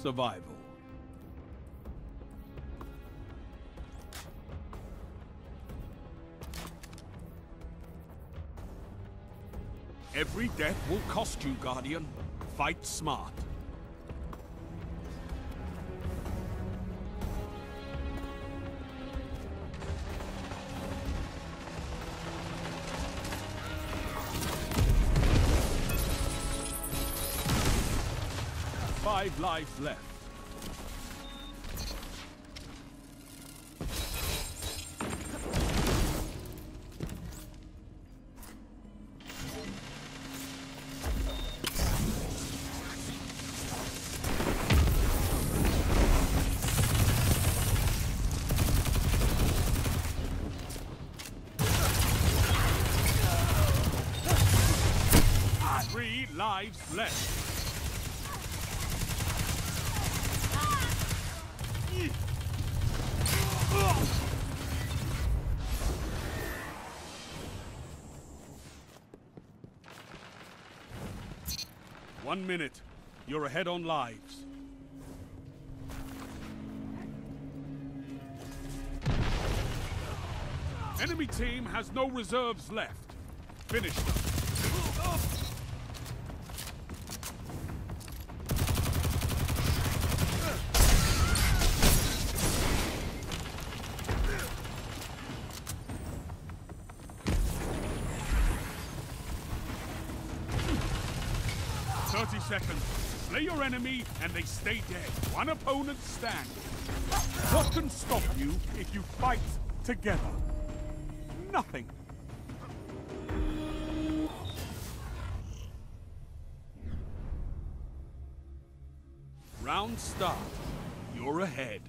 survival. Every death will cost you, Guardian. Fight smart. Five lives left. Lives left. One minute. You're ahead on lives. Enemy team has no reserves left. Finish them. Thirty seconds. Slay your enemy and they stay dead. One opponent standing. What can stop you if you fight together? Nothing. Round start. You're ahead.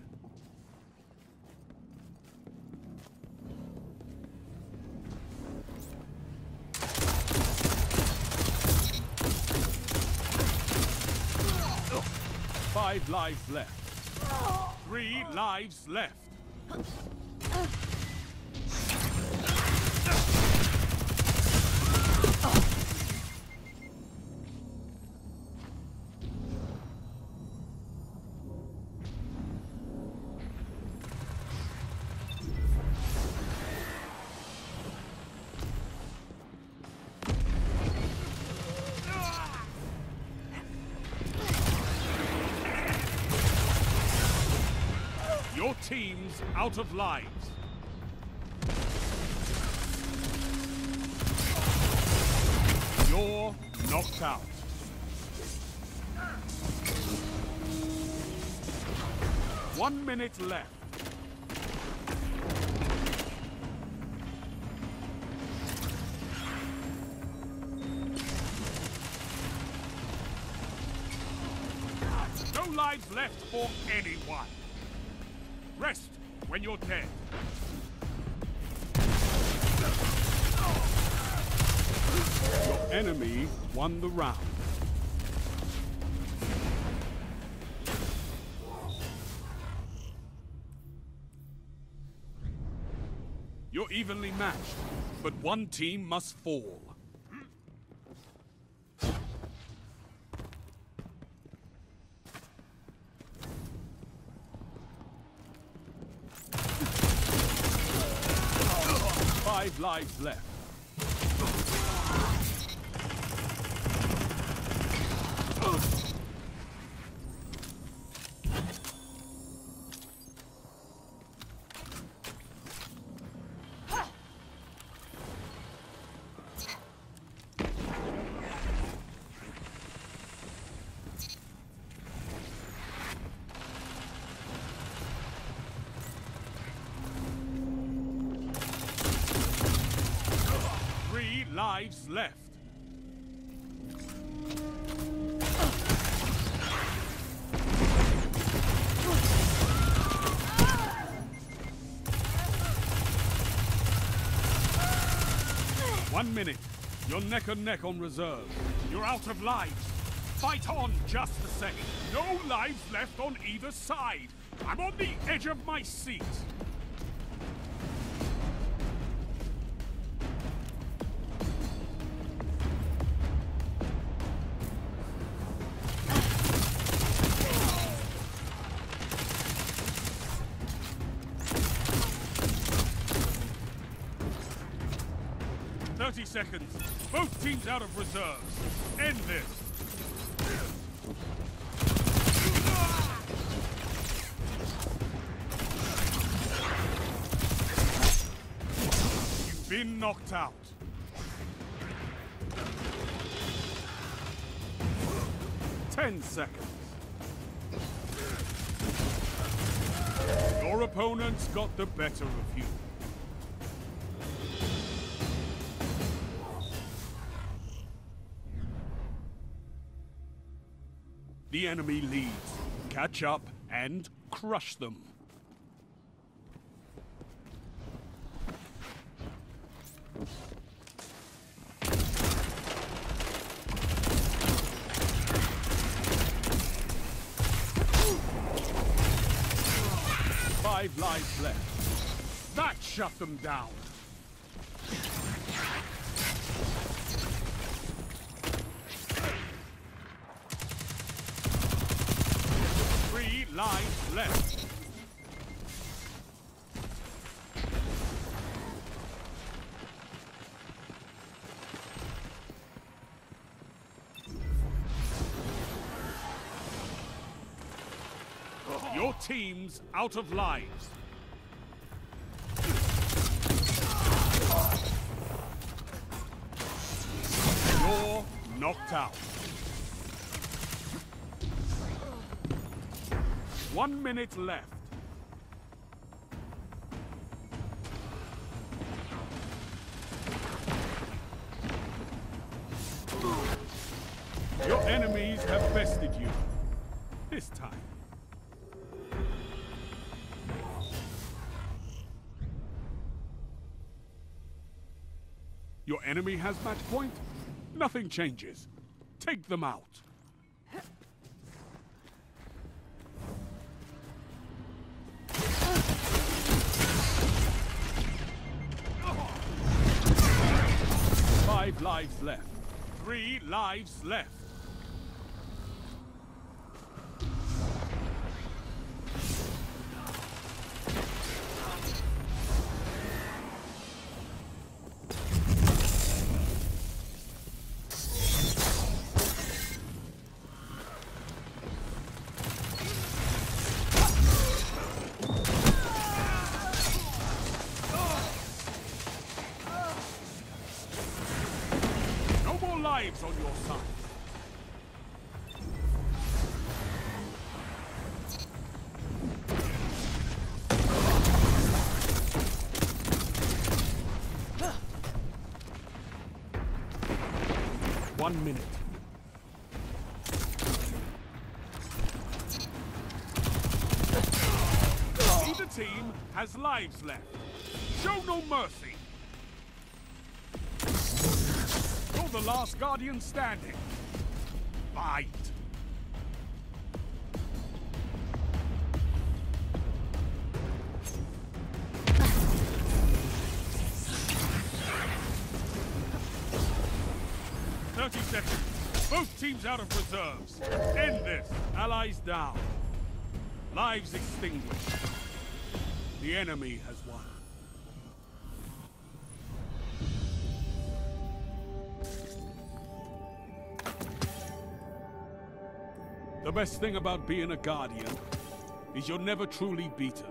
Five lives left. Three lives left. Team's out of lives. You're knocked out. One minute left. No lives left for anyone. Rest when you're dead. Your enemy won the round. You're evenly matched, but one team must fall. Five lives left. Three lives left. One minute. You're neck and neck on reserve. You're out of lives. Fight on just the same. No lives left on either side. I'm on the edge of my seat. 30 seconds. Both teams out of reserves. End this. You've been knocked out. Ten seconds. Your opponent's got the better of you. The enemy leads. Catch up and crush them. Five lives left. That shut them down. Team's out of lives. You're knocked out. One minute left. Your enemies have bested you. This time. Enemy has match point? Nothing changes. Take them out. Five lives left. Three lives left. Your side. One minute. Either team has lives left. Show no mercy. The last Guardian standing. Fight! Thirty seconds. Both teams out of reserves. End this. Allies down. Lives extinguished. The enemy has won. The best thing about being a Guardian is you're never truly beaten.